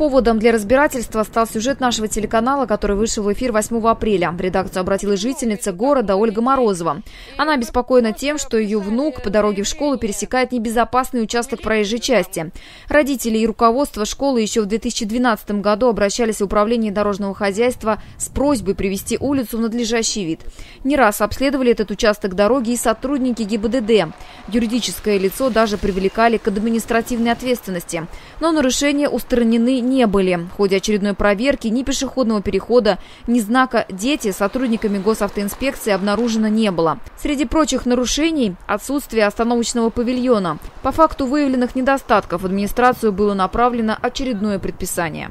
Поводом для разбирательства стал сюжет нашего телеканала, который вышел в эфир 8 апреля. В редакцию обратилась жительница города Ольга Морозова. Она обеспокоена тем, что ее внук по дороге в школу пересекает небезопасный участок проезжей части. Родители и руководство школы еще в 2012 году обращались в управление дорожного хозяйства с просьбой привести улицу в надлежащий вид. Не раз обследовали этот участок дороги и сотрудники ГИБДД. Юридическое лицо даже привлекали к административной ответственности. Но нарушения устранены не были. В ходе очередной проверки ни пешеходного перехода, ни знака «Дети» сотрудниками госавтоинспекции обнаружено не было. Среди прочих нарушений – отсутствие остановочного павильона. По факту выявленных недостатков администрацию было направлено очередное предписание.